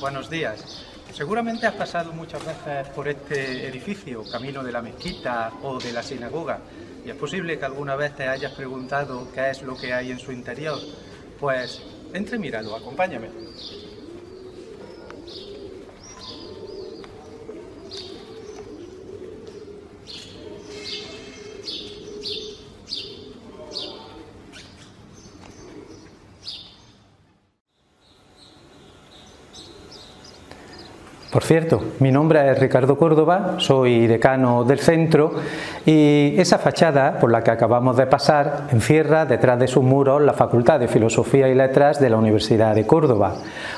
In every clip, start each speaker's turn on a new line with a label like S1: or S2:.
S1: Buenos días. Seguramente has pasado muchas veces por este edificio, camino de la mezquita o de la sinagoga, y es posible que alguna vez te hayas preguntado qué es lo que hay en su interior. Pues entre acompáñame. Por cierto, mi nombre es Ricardo Córdoba, soy decano del centro y esa fachada por la que acabamos de pasar encierra detrás de sus muros la Facultad de Filosofía y Letras de la Universidad de Córdoba,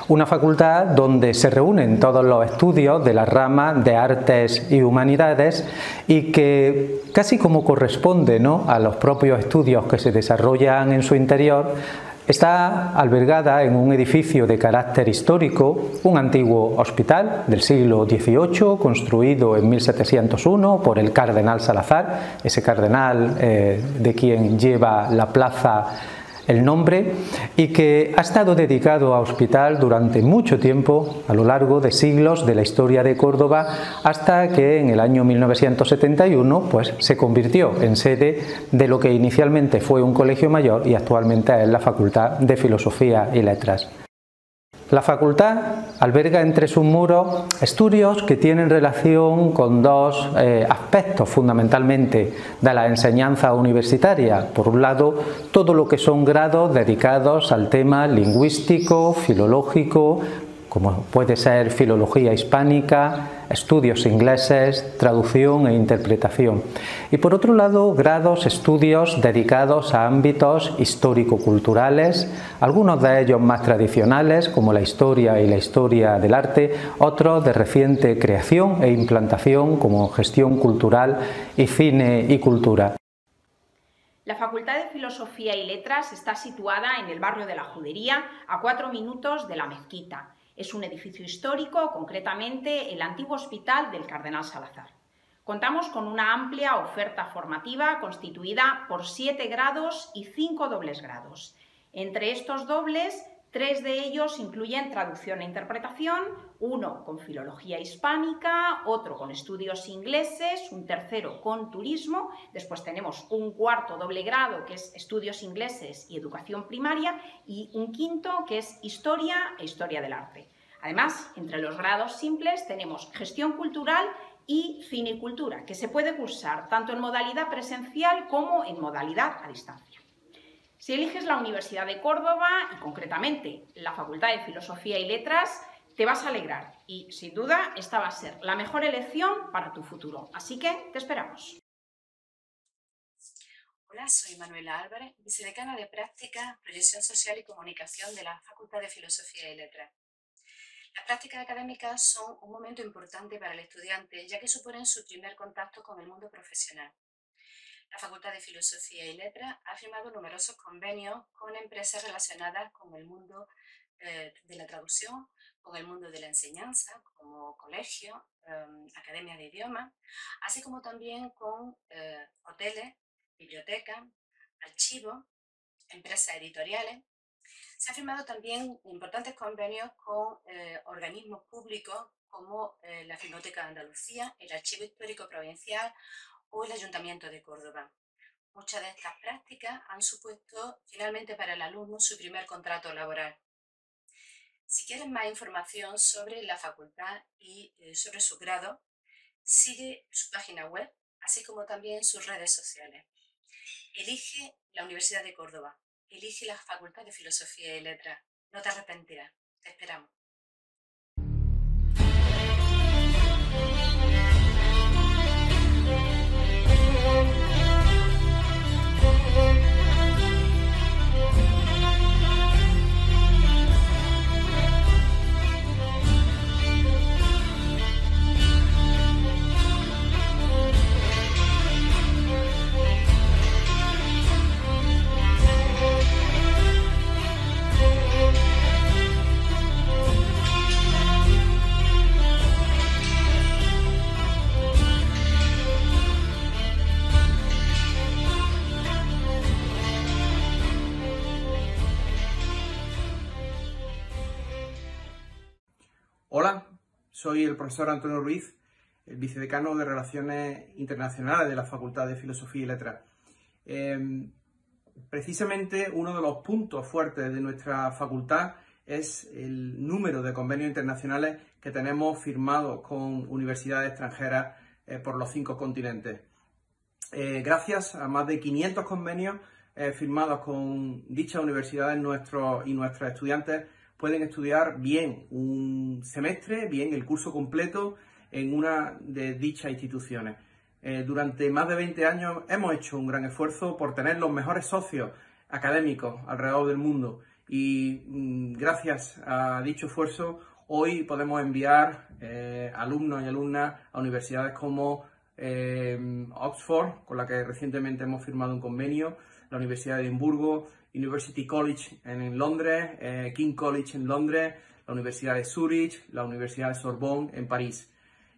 S1: una facultad donde se reúnen todos los estudios de la rama de artes y humanidades y que casi como corresponde ¿no? a los propios estudios que se desarrollan en su interior, Está albergada en un edificio de carácter histórico, un antiguo hospital del siglo XVIII, construido en 1701 por el cardenal Salazar, ese cardenal eh, de quien lleva la plaza el nombre y que ha estado dedicado a hospital durante mucho tiempo, a lo largo de siglos de la historia de Córdoba, hasta que en el año 1971 pues, se convirtió en sede de lo que inicialmente fue un colegio mayor y actualmente es la Facultad de Filosofía y Letras. La facultad alberga entre sus muros estudios que tienen relación con dos eh, aspectos fundamentalmente de la enseñanza universitaria. Por un lado, todo lo que son grados dedicados al tema lingüístico, filológico, como puede ser filología hispánica, estudios ingleses, traducción e interpretación. Y por otro lado, grados, estudios dedicados a ámbitos histórico-culturales, algunos de ellos más tradicionales, como la historia y la historia del arte, otros de reciente creación e implantación, como gestión cultural y cine y cultura.
S2: La Facultad de Filosofía y Letras está situada en el barrio de la Judería, a cuatro minutos de la mezquita. Es un edificio histórico, concretamente el antiguo hospital del Cardenal Salazar. Contamos con una amplia oferta formativa constituida por siete grados y cinco dobles grados. Entre estos dobles, tres de ellos incluyen traducción e interpretación, uno con filología hispánica, otro con estudios ingleses, un tercero con turismo, después tenemos un cuarto doble grado que es estudios ingleses y educación primaria y un quinto que es historia e historia del arte. Además, entre los grados simples tenemos gestión cultural y cinicultura, que se puede cursar tanto en modalidad presencial como en modalidad a distancia. Si eliges la Universidad de Córdoba y concretamente la Facultad de Filosofía y Letras, te vas a alegrar y sin duda esta va a ser la mejor elección para tu futuro. Así que te esperamos.
S3: Hola, soy Manuela Álvarez, vicedecana de Práctica, Proyección Social y Comunicación de la Facultad de Filosofía y Letras. Las prácticas académicas son un momento importante para el estudiante, ya que suponen su primer contacto con el mundo profesional. La Facultad de Filosofía y Letras ha firmado numerosos convenios con empresas relacionadas con el mundo eh, de la traducción, con el mundo de la enseñanza, como colegios, em, academias de idiomas, así como también con eh, hoteles, bibliotecas, archivos, empresas editoriales. Se han firmado también importantes convenios con eh, organismos públicos como eh, la Filmoteca de Andalucía, el Archivo Histórico Provincial o el Ayuntamiento de Córdoba. Muchas de estas prácticas han supuesto finalmente para el alumno su primer contrato laboral. Si quieren más información sobre la facultad y eh, sobre su grado, sigue su página web, así como también sus redes sociales. Elige la Universidad de Córdoba, Elige la Facultad de Filosofía y Letras. No te arrepentirás. Te esperamos.
S4: Soy el profesor Antonio Ruiz, el vicedecano de Relaciones Internacionales de la Facultad de Filosofía y Letras. Em, precisamente uno de los puntos fuertes de nuestra facultad es el número de convenios internacionales que tenemos firmados con universidades extranjeras eh, por los cinco continentes. Eh, gracias a más de 500 convenios eh, firmados con dichas universidades nuestros y nuestros estudiantes pueden estudiar bien un semestre, bien el curso completo en una de dichas instituciones. Eh, durante más de 20 años hemos hecho un gran esfuerzo por tener los mejores socios académicos alrededor del mundo y mm, gracias a dicho esfuerzo hoy podemos enviar eh, alumnos y alumnas a universidades como eh, Oxford, con la que recientemente hemos firmado un convenio, la Universidad de Edimburgo, University College en, Londres, eh, King College en Londres, la Universidad de Zurich, la Universidad de Sorbonne en París.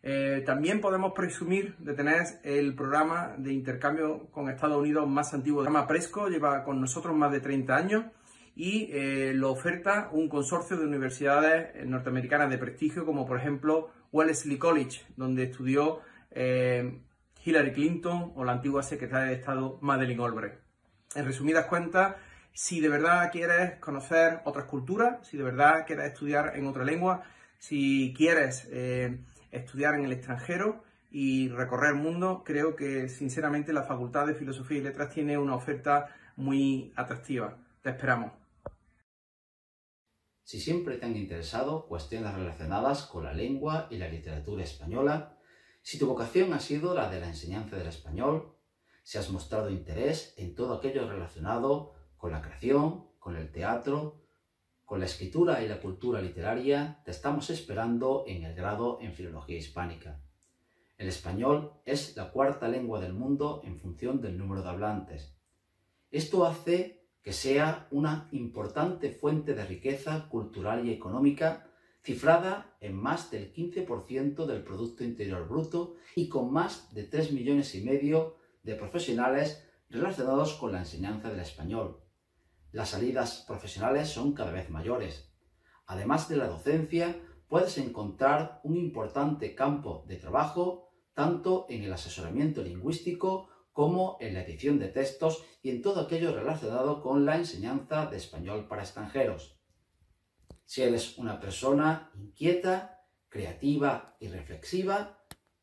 S4: Eh, también podemos presumir de tener el programa de intercambio con Estados Unidos más antiguo. El programa Presco lleva con nosotros más de 30 años y eh, lo oferta un consorcio de universidades norteamericanas de prestigio como por ejemplo Wellesley College, donde estudió Hillary Clinton o la antigua secretaria de Estado Madeleine Albright. En resumidas cuentas, si de verdad quieres conocer otras culturas, si de verdad quieres estudiar en otra lengua, si quieres eh, estudiar en el extranjero y recorrer el mundo, creo que sinceramente la Facultad de Filosofía y Letras tiene una oferta muy atractiva. Te esperamos.
S5: Si siempre te han interesado cuestiones relacionadas con la lengua y la literatura española, si tu vocación ha sido la de la enseñanza del español, si has mostrado interés en todo aquello relacionado con la creación, con el teatro, con la escritura y la cultura literaria, te estamos esperando en el grado en Filología Hispánica. El español es la cuarta lengua del mundo en función del número de hablantes. Esto hace que sea una importante fuente de riqueza cultural y económica cifrada en más del 15% del Producto Interior Bruto y con más de 3 millones y medio de profesionales relacionados con la enseñanza del español las salidas profesionales son cada vez mayores. Además de la docencia, puedes encontrar un importante campo de trabajo tanto en el asesoramiento lingüístico como en la edición de textos y en todo aquello relacionado con la enseñanza de español para extranjeros. Si eres una persona inquieta, creativa y reflexiva,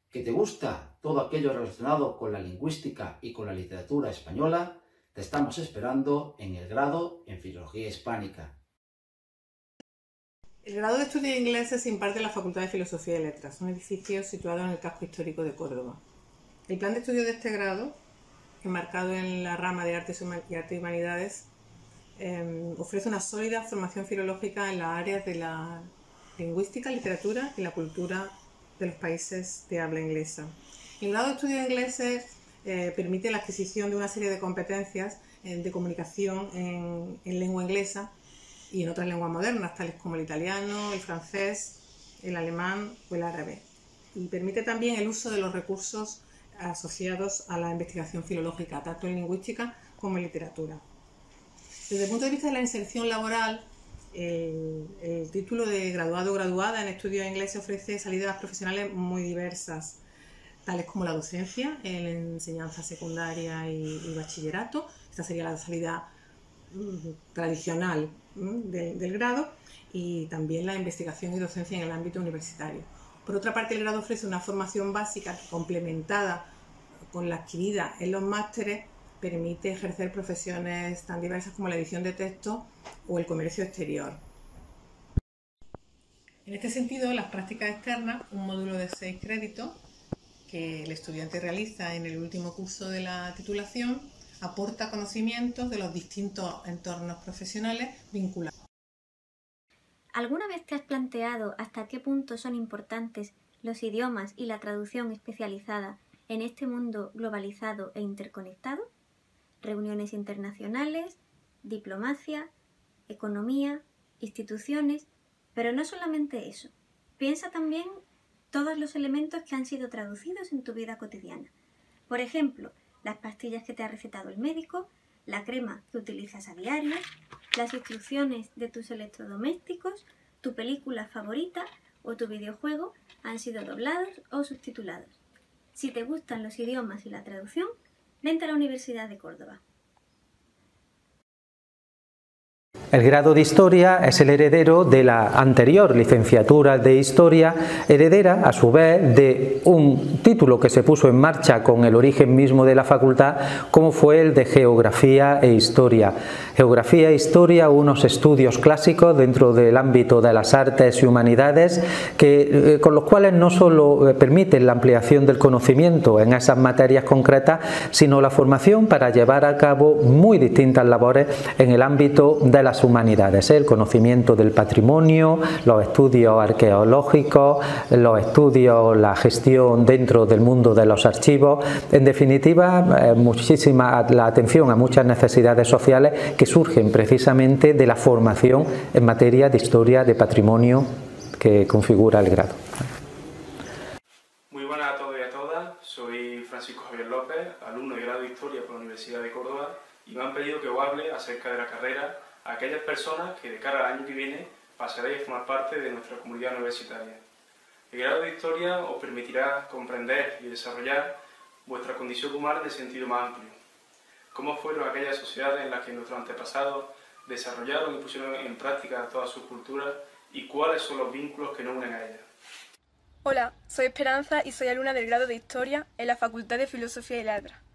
S5: que te gusta todo aquello relacionado con la lingüística y con la literatura española, te estamos esperando en el grado en Filología Hispánica.
S6: El grado de estudios ingleses se imparte en la Facultad de Filosofía y Letras, un edificio situado en el casco histórico de Córdoba. El plan de estudio de este grado, enmarcado en la rama de Artes y Humanidades, em, ofrece una sólida formación filológica en las áreas de la lingüística, literatura y la cultura de los países de habla inglesa. El grado de estudios ingleses eh, permite la adquisición de una serie de competencias eh, de comunicación en, lengua inglesa y en otras lenguas modernas, tales como el italiano, el francés, el alemán o el árabe. Y permite también el uso de los recursos asociados a la investigación filológica, tanto en lingüística como en literatura. Desde el punto de vista de la inserción laboral, el, título de graduado o graduada en estudios ingleses ofrece salidas profesionales muy diversas tales como la docencia en enseñanza secundaria y, bachillerato. Esta sería la salida mm, tradicional mm, del grado y también la investigación y docencia en el ámbito universitario. Por otra parte, el grado ofrece una formación básica complementada con la adquirida en los másteres permite ejercer profesiones tan diversas como la edición de texto o el comercio exterior. En este sentido, las prácticas externas, un módulo de seis créditos, que el estudiante realiza en el último curso de la titulación aporta conocimientos de los distintos entornos profesionales vinculados.
S7: ¿Alguna vez te has planteado hasta qué punto son importantes los idiomas y la traducción especializada en este mundo globalizado e interconectado? Reuniones internacionales, diplomacia, economía, instituciones, pero no solamente eso. Piensa también todos los elementos que han sido traducidos en tu vida cotidiana. Por ejemplo, las pastillas que te ha recetado el médico, la crema que utilizas a diario, las instrucciones de tus electrodomésticos, tu película favorita o tu videojuego han sido doblados o subtitulados. Si te gustan los idiomas y la traducción, vente a la Universidad de Córdoba.
S1: El grado de Historia es el heredero de la anterior licenciatura de Historia, heredera a su vez de un título que se puso en marcha con el origen mismo de la facultad, como fue el de Geografía e Historia. Geografía e Historia, unos estudios clásicos dentro del ámbito de las artes y humanidades, que, eh, con los cuales no solo eh, permiten la ampliación del conocimiento en esas materias concretas, sino la formación para llevar a cabo muy distintas labores en el ámbito de las humanidades, el conocimiento del patrimonio, los estudios arqueológicos, los estudios, la gestión dentro del mundo de los archivos, en definitiva, eh, muchísima la atención a muchas necesidades sociales que surgen precisamente de la formación en materia de historia de patrimonio que configura el grado.
S8: Muy buenas a todos y a todas, soy Francisco Javier López, alumno de grado de Historia por la Universidad de Córdoba y me han pedido que os hable acerca de la carrera a aquellas personas que de cara al año que viene pasaréis a formar parte de nuestra comunidad universitaria. El grado de Historia os permitirá comprender y desarrollar vuestra condición humana de sentido más amplio. Cómo fueron aquellas sociedades en las que nuestros antepasados desarrollaron y pusieron en práctica todas sus culturas y cuáles son los vínculos que nos unen a ellas.
S9: Hola, soy Esperanza y soy alumna del grado de Historia en la Facultad de Filosofía y Letras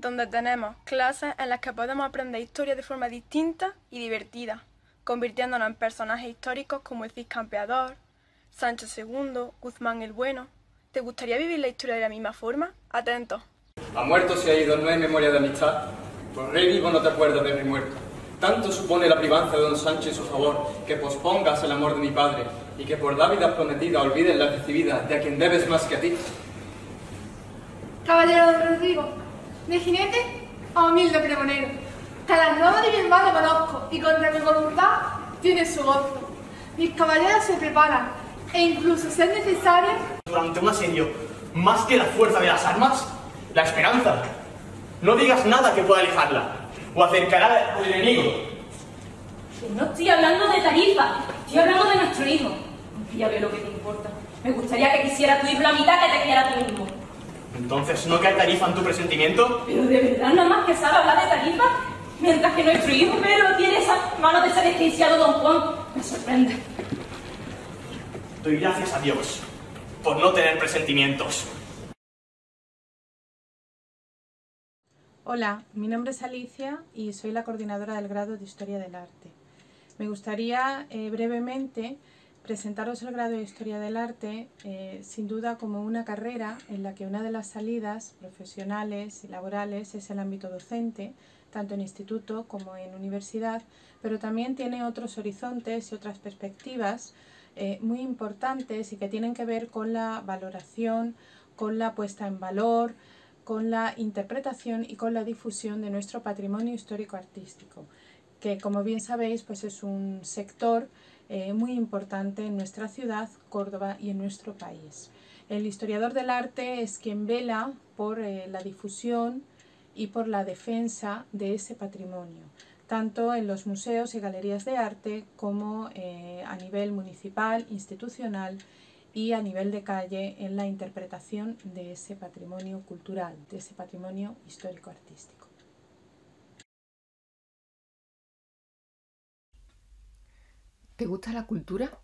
S9: donde tenemos clases en las que podemos aprender historia de forma distinta y divertida, convirtiéndonos en personajes históricos como el Cid Campeador, Sancho II, Guzmán el Bueno. ¿Te gustaría vivir la historia de la misma forma? Atento.
S10: A muerto se ha ido, no hay memoria de amistad. Por rey vivo no te acuerdas de mi muerto. Tanto supone la privanza de don Sancho y su favor, que pospongas el amor de mi padre, y que por Dávida prometida olvides la recibida de a quien debes más que a ti.
S11: Caballero Rodrigo, de jinete a humilde pregonero. Cada nuevo de mi hermano conozco y contra mi voluntad tiene su gozo. Mis caballeros se preparan e incluso si es necesario...
S12: Durante un asedio, más que la fuerza de las armas, la esperanza. No digas nada que pueda alejarla o acercará al enemigo.
S13: no estoy hablando de Tarifa, estoy hablando de nuestro hijo. Ya veo lo que te importa. Me gustaría que quisiera tu hijo la mitad que te quiera a tú mismo.
S12: Entonces, ¿no cae tarifa en tu presentimiento?
S13: Pero de verdad, nada más que sabe hablar de tarifa, mientras que nuestro hijo Pedro tiene esas manos de ser desquiciado don Juan. Me sorprende.
S12: Doy gracias a Dios por no tener presentimientos.
S14: Hola, mi nombre es Alicia y soy la coordinadora del grado de Historia del Arte. Me gustaría eh, brevemente presentaros el grado de Historia del Arte eh, sin duda como una carrera en la que una de las salidas profesionales y laborales es el ámbito docente, tanto en instituto como en universidad, pero también tiene otros horizontes y otras perspectivas eh, muy importantes y que tienen que ver con la valoración, con la puesta en valor, con la interpretación y con la difusión de nuestro patrimonio histórico artístico, que como bien sabéis pues es un sector eh, muy importante en nuestra ciudad, Córdoba y en nuestro país. El historiador del arte es quien vela por eh, la difusión y por la defensa de ese patrimonio, tanto en los museos y galerías de arte como eh, a nivel municipal, institucional y a nivel de calle en la interpretación de ese patrimonio cultural, de ese patrimonio histórico-artístico.
S15: ¿Te gusta la cultura?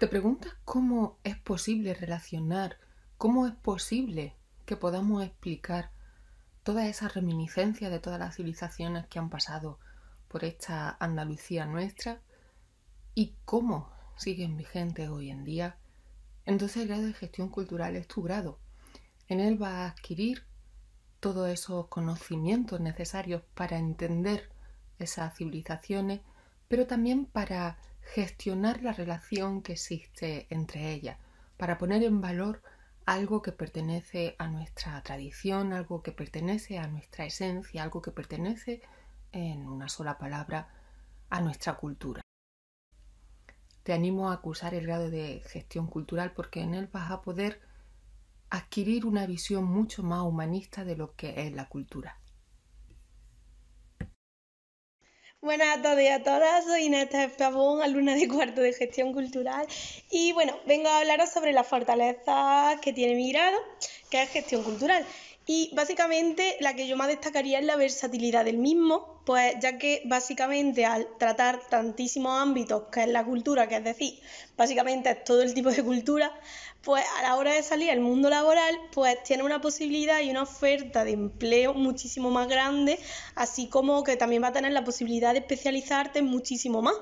S15: ¿Te preguntas cómo es posible relacionar, cómo es posible que podamos explicar todas esas reminiscencias de todas las civilizaciones que han pasado por esta Andalucía nuestra y cómo siguen vigentes hoy en día? Entonces el grado de gestión cultural es tu grado. En él vas a adquirir todos esos conocimientos necesarios para entender esas civilizaciones, pero también para gestionar la relación que existe entre ellas, para poner en valor algo que pertenece a nuestra tradición, algo que pertenece a nuestra esencia, algo que pertenece, en una sola palabra, a nuestra cultura. Te animo a acusar el grado de gestión cultural porque en él vas a poder adquirir una visión mucho más humanista de lo que es la cultura.
S16: Buenas y a todas, soy Inés Pavón, alumna de cuarto de gestión cultural y bueno, vengo a hablaros sobre la fortaleza que tiene mi grado, que es gestión cultural. Y básicamente la que yo más destacaría es la versatilidad del mismo, pues ya que básicamente al tratar tantísimos ámbitos que es la cultura, que es decir, básicamente es todo el tipo de cultura, pues a la hora de salir al mundo laboral, pues tiene una posibilidad y una oferta de empleo muchísimo más grande, así como que también va a tener la posibilidad de especializarte muchísimo más.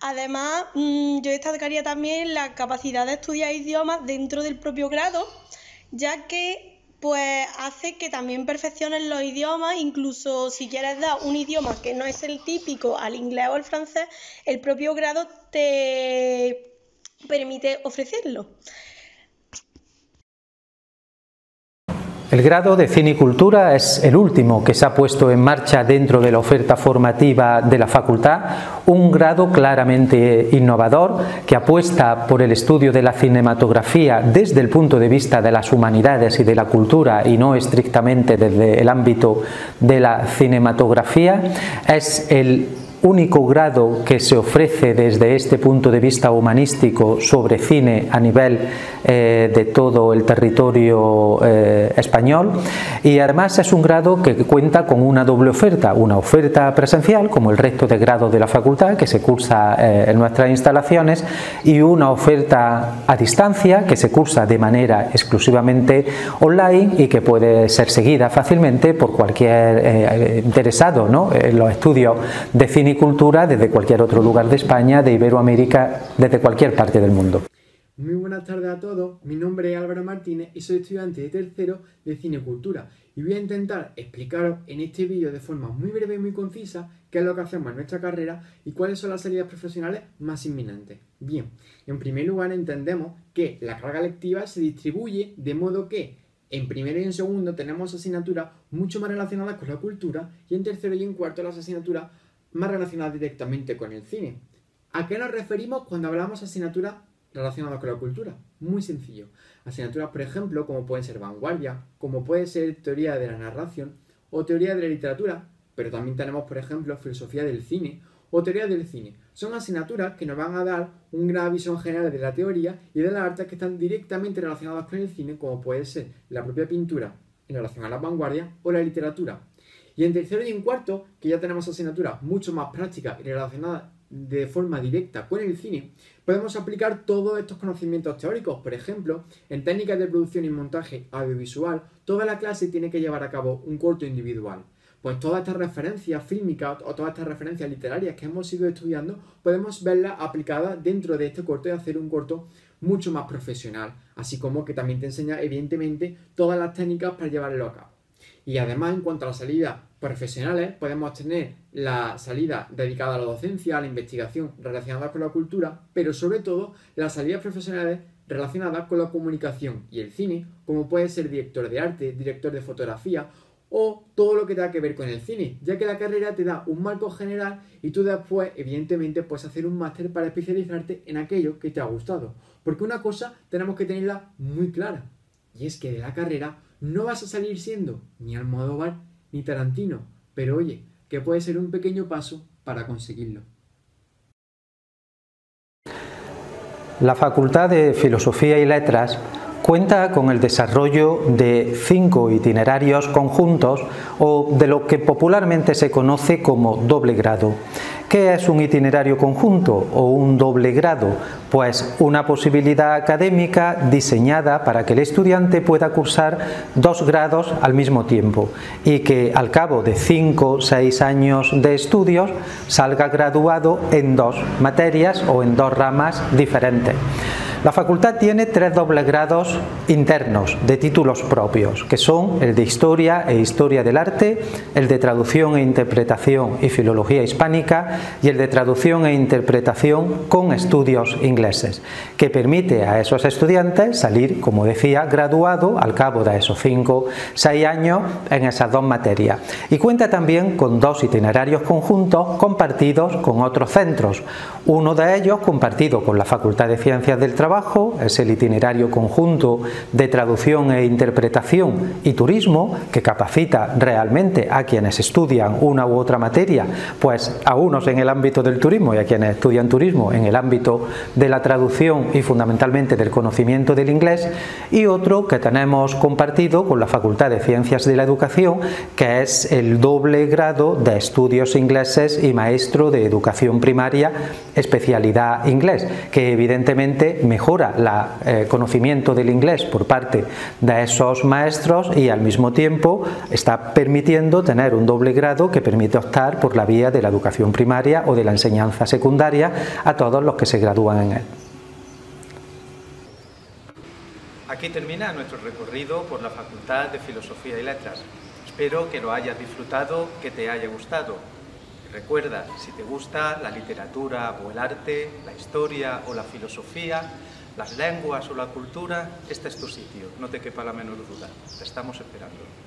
S16: Además, mm, yo destacaría también la capacidad de estudiar idiomas dentro del propio grado, ya que pues hace que también perfecciones los idiomas, incluso si quieres dar un idioma que no es el típico al inglés o al francés, el propio grado te permite ofrecerlo.
S1: El grado de Cine y Cultura es el último que se ha puesto en marcha dentro de la oferta formativa de la facultad, un grado claramente innovador que apuesta por el estudio de la cinematografía desde el punto de vista de las humanidades y de la cultura y no estrictamente desde el ámbito de la cinematografía. Es el único grado que se ofrece desde este punto de vista humanístico sobre cine a nivel eh, de todo el territorio eh, español y además es un grado que cuenta con una doble oferta, una oferta presencial como el resto de grados de la facultad que se cursa eh, en nuestras instalaciones y una oferta a distancia que se cursa de manera exclusivamente online y que puede ser seguida fácilmente por cualquier interesado ¿no? en los estudios de cine y cultura desde cualquier otro lugar de España, de Iberoamérica, desde cualquier parte del mundo.
S17: Muy buenas tardes a todos, mi nombre es Álvaro Martínez y soy estudiante de tercero de Cinecultura y voy a intentar explicaros en este vídeo de forma muy breve y muy concisa qué es lo que hacemos en nuestra carrera y cuáles son las salidas profesionales más inminentes. Bien, en primer lugar entendemos que la carga lectiva se distribuye de modo que en primero y en segundo tenemos asignaturas mucho más relacionadas con la cultura y en tercero y en cuarto las asignaturas más relacionadas directamente con el cine. ¿A qué nos referimos cuando hablamos de asignaturas relacionadas con la cultura? Muy sencillo. Asignaturas, por ejemplo, como pueden ser vanguardia, como puede ser teoría de la narración o teoría de la literatura, pero también tenemos, por ejemplo, filosofía del cine o teoría del cine. Son asignaturas que nos van a dar una visión general de la teoría y de las artes que están directamente relacionadas con el cine, como puede ser la propia pintura en relación a la vanguardia o la literatura. Y en tercero y en cuarto, que ya tenemos asignaturas mucho más prácticas y relacionadas de forma directa con el cine, podemos aplicar todos estos conocimientos teóricos. Por ejemplo, en técnicas de producción y montaje audiovisual, toda la clase tiene que llevar a cabo un corto individual. Pues todas estas referencias fílmicas o todas estas referencias literarias que hemos ido estudiando, podemos verlas aplicadas dentro de este corto y hacer un corto mucho más profesional. Así como que también te enseña, evidentemente, todas las técnicas para llevarlo a cabo. Y además, en cuanto a las salidas profesionales, podemos tener la salida dedicada a la docencia, a la investigación relacionada con la cultura, pero sobre todo las salidas profesionales relacionadas con la comunicación y el cine, como puede ser director de arte, director de fotografía o todo lo que tenga que ver con el cine, ya que la carrera te da un marco general y tú después, evidentemente, puedes hacer un máster para especializarte en aquello que te ha gustado. Porque una cosa tenemos que tenerla muy clara, y es que de la carrera no vas a salir siendo ni Almodóvar ni Tarantino, pero oye, que puede ser un pequeño paso para conseguirlo.
S1: La Facultad de Filosofía y Letras cuenta con el desarrollo de cinco itinerarios conjuntos o de lo que popularmente se conoce como doble grado. ¿Qué es un itinerario conjunto o un doble grado? Pues una posibilidad académica diseñada para que el estudiante pueda cursar dos grados al mismo tiempo y que al cabo de cinco o seis años de estudios salga graduado en dos materias o en dos ramas diferentes. La facultad tiene tres dobles grados internos de títulos propios, que son el de Historia e Historia del Arte, el de Traducción e Interpretación y Filología Hispánica y el de Traducción e Interpretación con estudios ingleses, que permite a esos estudiantes salir, como decía, graduado al cabo de esos cinco, seis años en esas dos materias. Y cuenta también con dos itinerarios conjuntos compartidos con otros centros, uno de ellos compartido con la Facultad de Ciencias del Trabajo, trabajo es el itinerario conjunto de traducción e interpretación y turismo que capacita realmente a quienes estudian una u otra materia, pues a unos en el ámbito del turismo y a quienes estudian turismo en el ámbito de la traducción y fundamentalmente del conocimiento del inglés y otro que tenemos compartido con la Facultad de Ciencias de la Educación que es el doble grado de estudios ingleses y maestro de educación primaria especialidad inglés que evidentemente mejora el eh, conocimiento del inglés por parte de esos maestros y al mismo tiempo está permitiendo tener un doble grado que permite optar por la vía de la educación primaria o de la enseñanza secundaria a todos los que se gradúan en él.
S18: Aquí termina nuestro recorrido por la Facultad de Filosofía y Letras. Espero que lo hayas disfrutado, que te haya gustado. Recuerda, si te gusta la literatura o el arte, la historia o la filosofía, las lenguas o la cultura, este es tu sitio, no te quepa la menor duda. Te estamos esperando.